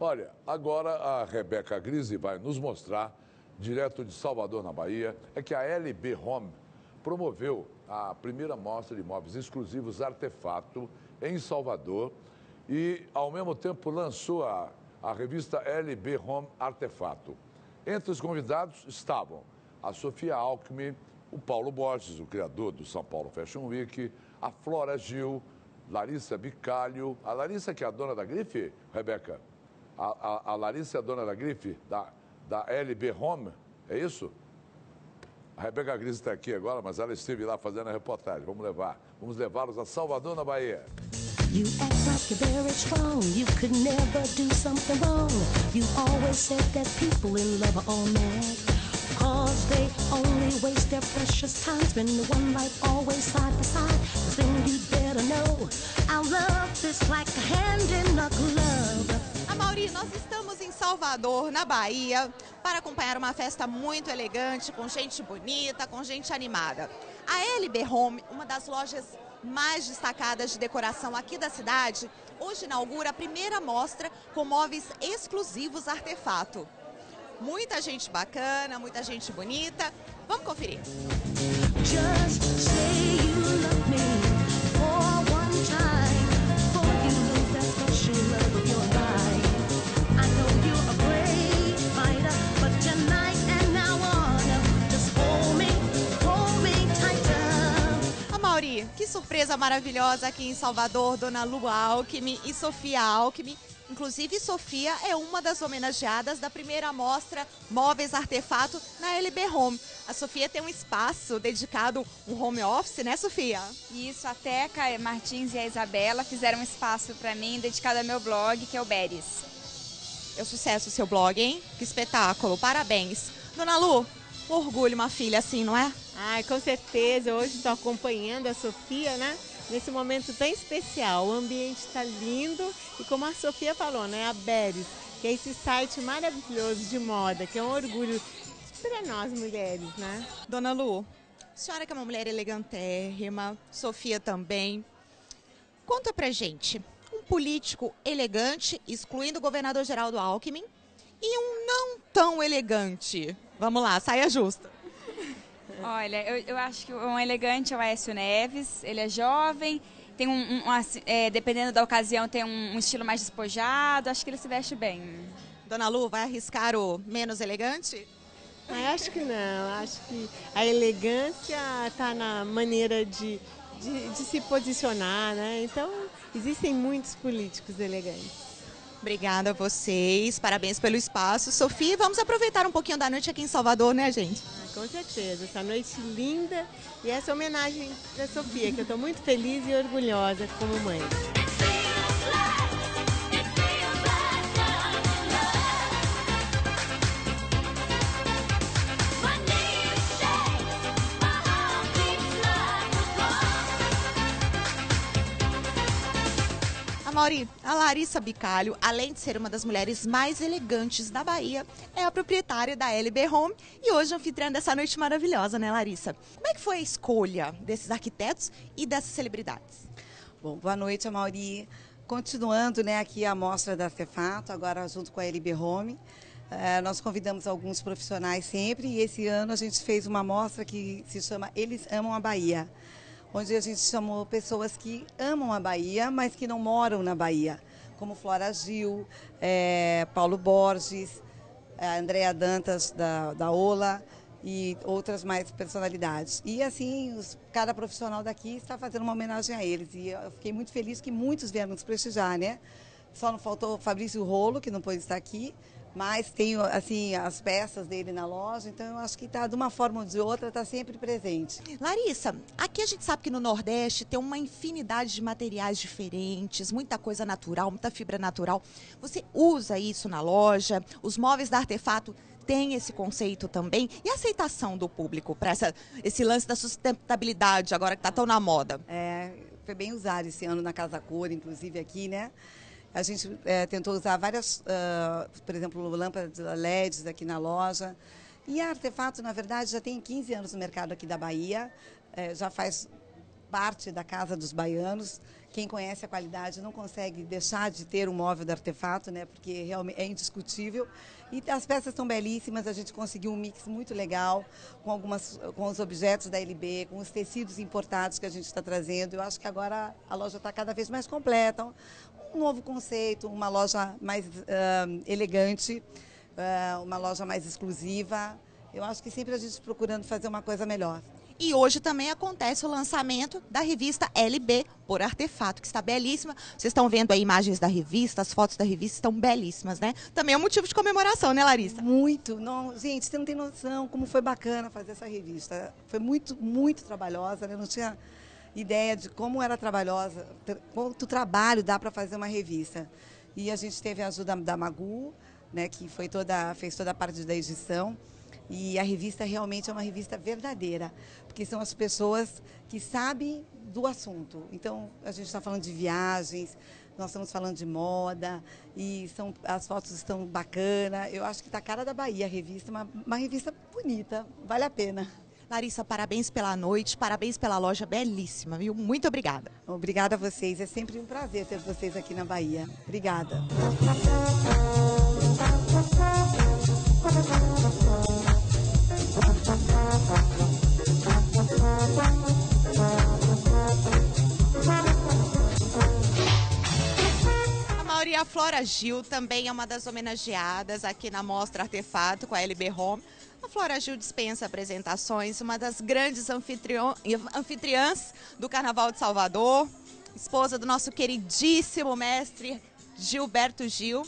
Olha, agora a Rebeca Grise vai nos mostrar, direto de Salvador, na Bahia, é que a LB Home promoveu a primeira mostra de imóveis exclusivos Artefato em Salvador e, ao mesmo tempo, lançou a, a revista LB Home Artefato. Entre os convidados estavam a Sofia Alckmin, o Paulo Borges, o criador do São Paulo Fashion Week, a Flora Gil, Larissa Bicalho. A Larissa, que é a dona da grife, Rebeca? A, a, a Larissa é dona da grife, da, da LB Home, é isso? A Rebeca Gris está aqui agora, mas ela esteve lá fazendo a reportagem. Vamos levar, vamos levá-los a Salvador, na Bahia. You act like you're very strong. You could never do something wrong. You always said that people in love are all mad. Cause they only waste their precious time spending one life always side by side. The thing you better know, our love is like a hand in a glove. Nós estamos em Salvador, na Bahia, para acompanhar uma festa muito elegante, com gente bonita, com gente animada. A LB Home, uma das lojas mais destacadas de decoração aqui da cidade, hoje inaugura a primeira mostra com móveis exclusivos artefato. Muita gente bacana, muita gente bonita. Vamos conferir. Just maravilhosa aqui em Salvador, Dona Lu Alckmin e Sofia Alckmin Inclusive, Sofia é uma das homenageadas da primeira mostra Móveis Artefato na LB Home. A Sofia tem um espaço dedicado, um home office, né, Sofia? Isso, a Teca Martins e a Isabela fizeram um espaço para mim dedicado ao meu blog, que é o Beres. É um sucesso o seu blog, hein? Que espetáculo, parabéns. Dona Lu, orgulho uma filha assim, não é? Ai, com certeza. Hoje estou acompanhando a Sofia, né? nesse momento tão especial. O ambiente está lindo e como a Sofia falou, né, a Beres, que é esse site maravilhoso de moda, que é um orgulho para nós mulheres, né? Dona Lu, senhora que é uma mulher elegantérrima, Sofia também, conta pra gente, um político elegante, excluindo o governador Geraldo Alckmin, e um não tão elegante. Vamos lá, saia justa. Olha, eu, eu acho que um elegante é o Aécio Neves, ele é jovem, tem um, um é, dependendo da ocasião, tem um, um, estilo mais despojado, acho que ele se veste bem. Dona Lu, vai arriscar o menos elegante? Ah, acho que não, acho que a elegância está na maneira de, de, de se posicionar, né? Então, existem muitos políticos elegantes. Obrigada a vocês, parabéns pelo espaço. Sofia, vamos aproveitar um pouquinho da noite aqui em Salvador, né, gente? Com certeza, essa noite linda e essa homenagem para Sofia, que eu estou muito feliz e orgulhosa como mãe. Mauri, a Larissa Bicalho, além de ser uma das mulheres mais elegantes da Bahia, é a proprietária da LB Home e hoje anfitriã dessa noite maravilhosa, né, Larissa? Como é que foi a escolha desses arquitetos e dessas celebridades? Bom, boa noite, Mauri. Continuando né, aqui a mostra da Artefato, agora junto com a LB Home. É, nós convidamos alguns profissionais sempre e esse ano a gente fez uma mostra que se chama Eles Amam a Bahia onde a gente chamou pessoas que amam a Bahia, mas que não moram na Bahia, como Flora Gil, é, Paulo Borges, a Andrea Dantas da, da Ola e outras mais personalidades. E assim, os, cada profissional daqui está fazendo uma homenagem a eles. E eu fiquei muito feliz que muitos vieram nos prestigiar, né? Só não faltou Fabrício Rolo, que não pôde estar aqui, mas tenho assim as peças dele na loja, então eu acho que está de uma forma ou de outra está sempre presente. Larissa, aqui a gente sabe que no Nordeste tem uma infinidade de materiais diferentes, muita coisa natural, muita fibra natural. Você usa isso na loja? Os móveis da Artefato tem esse conceito também e a aceitação do público para esse lance da sustentabilidade agora que está tão na moda. É, foi bem usado esse ano na Casa Cor, inclusive aqui, né? A gente é, tentou usar várias, uh, por exemplo, lâmpadas LEDs aqui na loja. E a Artefato, na verdade, já tem 15 anos no mercado aqui da Bahia, é, já faz parte da casa dos baianos. quem conhece a qualidade não consegue deixar de ter um móvel de artefato, né? Porque realmente é indiscutível. E as peças estão belíssimas, a gente conseguiu um mix muito legal com algumas com os objetos da LB, com os tecidos importados que a gente está trazendo. Eu acho que agora a loja está cada vez mais completa, um novo conceito, uma loja mais uh, elegante, uh, uma loja mais exclusiva. Eu acho que sempre a gente procurando fazer uma coisa melhor. E hoje também acontece o lançamento da revista LB por Artefato, que está belíssima. Vocês estão vendo aí imagens da revista, as fotos da revista estão belíssimas, né? Também é um motivo de comemoração, né, Larissa? Muito. Não, gente, você não tem noção como foi bacana fazer essa revista. Foi muito, muito trabalhosa, né? Não tinha ideia de como era trabalhosa, quanto trabalho dá para fazer uma revista. E a gente teve a ajuda da Magu, né, que foi toda, fez toda a parte da edição. E a revista realmente é uma revista verdadeira, porque são as pessoas que sabem do assunto. Então, a gente está falando de viagens, nós estamos falando de moda, e são, as fotos estão bacanas. Eu acho que está a cara da Bahia a revista, uma, uma revista bonita, vale a pena. Larissa, parabéns pela noite, parabéns pela loja belíssima, viu? Muito obrigada. Obrigada a vocês, é sempre um prazer ter vocês aqui na Bahia. Obrigada. A Flora Gil também é uma das homenageadas aqui na Mostra Artefato com a LB Home. A Flora Gil dispensa apresentações, uma das grandes anfitriãs do Carnaval de Salvador, esposa do nosso queridíssimo mestre Gilberto Gil.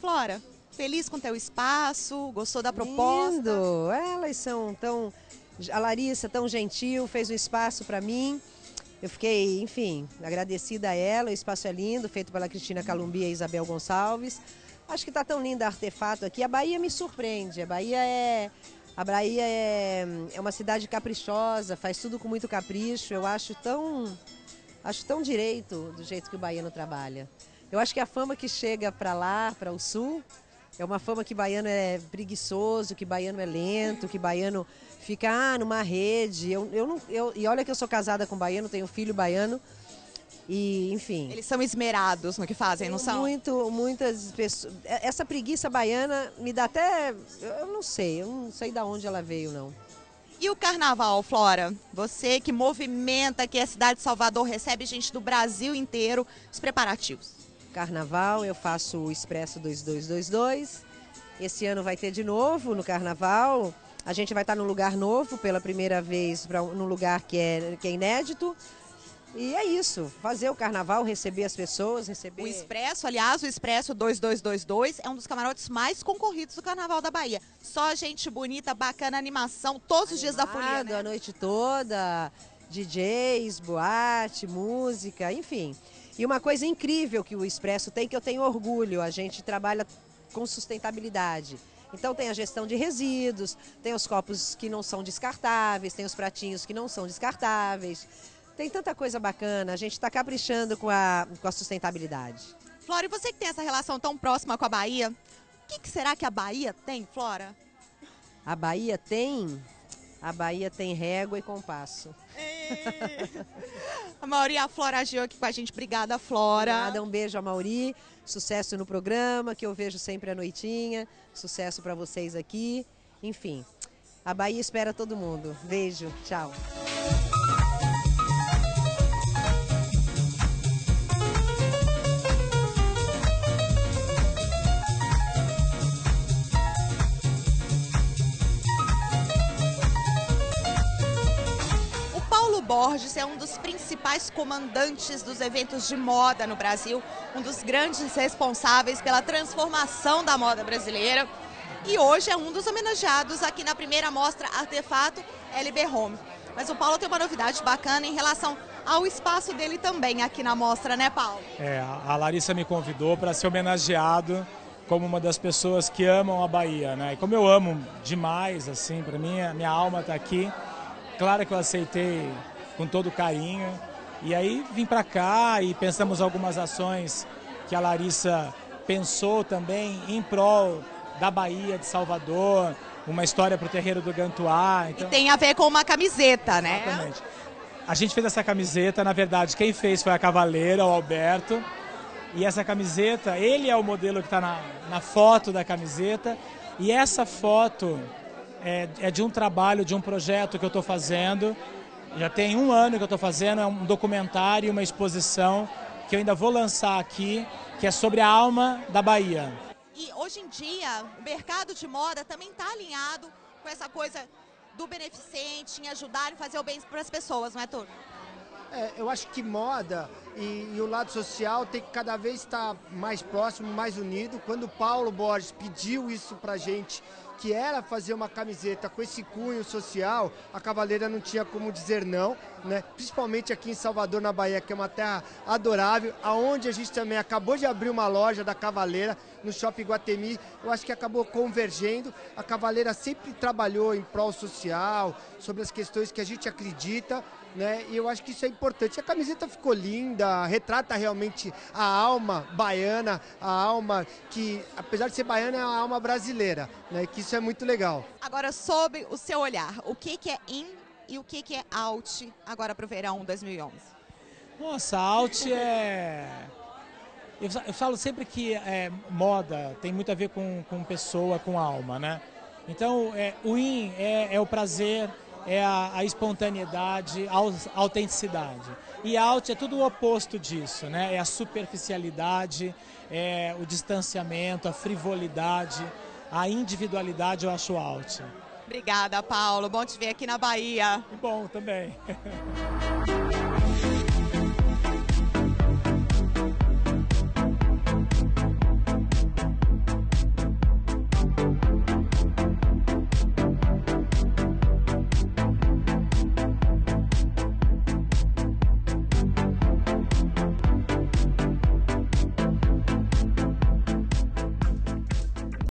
Flora, feliz com teu espaço, gostou da proposta? Lindo. Elas são tão a Larissa tão gentil, fez um espaço para mim. Eu fiquei, enfim, agradecida a ela. O espaço é lindo, feito pela Cristina Calumbi e Isabel Gonçalves. Acho que está tão lindo artefato aqui. A Bahia me surpreende. A Bahia é a Bahia é, é uma cidade caprichosa, faz tudo com muito capricho. Eu acho tão acho tão direito do jeito que o baiano trabalha. Eu acho que a fama que chega para lá, para o sul, é uma fama que baiano é preguiçoso, que baiano é lento, que baiano fica ah, numa rede. Eu, eu não, eu, e olha que eu sou casada com baiano, tenho um filho baiano. E, enfim. Eles são esmerados no que fazem, não são? Muito, muitas pessoas. É, essa preguiça baiana me dá até. Eu não sei, eu não sei de onde ela veio, não. E o carnaval, Flora? Você que movimenta que a cidade de Salvador recebe gente do Brasil inteiro, os preparativos. Carnaval, eu faço o Expresso 2222. Esse ano vai ter de novo no carnaval. A gente vai estar num lugar novo pela primeira vez, pra, num lugar que é, que é inédito. E é isso, fazer o carnaval, receber as pessoas, receber... O Expresso, aliás, o Expresso 2222 é um dos camarotes mais concorridos do Carnaval da Bahia. Só gente bonita, bacana, animação, todos Animado, os dias da folia, né? a noite toda, DJs, boate, música, enfim. E uma coisa incrível que o Expresso tem, que eu tenho orgulho, a gente trabalha com sustentabilidade. Então tem a gestão de resíduos, tem os copos que não são descartáveis, tem os pratinhos que não são descartáveis. Tem tanta coisa bacana, a gente está caprichando com a, com a sustentabilidade. Flora, e você que tem essa relação tão próxima com a Bahia, o que, que será que a Bahia tem, Flora? A Bahia tem a Bahia tem régua e compasso. A Mauri e a Flora agiu aqui com a gente. Obrigada, Flora. Obrigada, um beijo a Mauri. Sucesso no programa, que eu vejo sempre à noitinha. Sucesso para vocês aqui. Enfim, a Bahia espera todo mundo. Beijo, tchau. Borges é um dos principais comandantes dos eventos de moda no Brasil, um dos grandes responsáveis pela transformação da moda brasileira. E hoje é um dos homenageados aqui na primeira mostra Artefato LB Home. Mas o Paulo tem uma novidade bacana em relação ao espaço dele também aqui na mostra, né, Paulo? É, a Larissa me convidou para ser homenageado como uma das pessoas que amam a Bahia, né? E como eu amo demais, assim, para mim, a minha alma está aqui. Claro que eu aceitei com todo carinho. E aí vim para cá e pensamos algumas ações que a Larissa pensou também em prol da Bahia de Salvador, uma história para o terreiro do Gantuá. Então... E tem a ver com uma camiseta, né? Exatamente. a gente fez essa camiseta, na verdade, quem fez foi a Cavaleira, o Alberto. E essa camiseta, ele é o modelo que está na, na foto da camiseta. E essa foto é, é de um trabalho, de um projeto que eu estou fazendo. Já tem um ano que eu estou fazendo, é um documentário, uma exposição que eu ainda vou lançar aqui, que é sobre a alma da Bahia. E hoje em dia, o mercado de moda também está alinhado com essa coisa do beneficente, em ajudar e fazer o bem para as pessoas, não é, Tur? É, eu acho que moda e, e, o lado social tem que cada vez estar mais próximo, mais unido. Quando o Paulo Borges pediu isso para gente que era fazer uma camiseta com esse cunho social, a Cavaleira não tinha como dizer não, né? principalmente aqui em Salvador, na Bahia, que é uma terra adorável, aonde a gente também acabou de abrir uma loja da Cavaleira no Shopping Guatemi, eu acho que acabou convergendo. A Cavaleira sempre trabalhou em prol social, sobre as questões que a gente acredita, né? E eu acho que isso é importante. A camiseta ficou linda, retrata realmente a alma baiana, a alma que, apesar de ser baiana, é uma alma brasileira, né? Que isso é muito legal. Agora, sobre o seu olhar, o que, que é in e o que, que é out agora para o verão 2011? Nossa, out é... Eu falo sempre que é, moda tem muito a ver com, com pessoa, com alma, né? Então, é, o in é, é o prazer, é a, a espontaneidade, a autenticidade. E out é tudo o oposto disso, né? É a superficialidade, é o distanciamento, a frivolidade, a individualidade eu acho out. Obrigada, Paulo. Bom te ver aqui na Bahia. Bom também.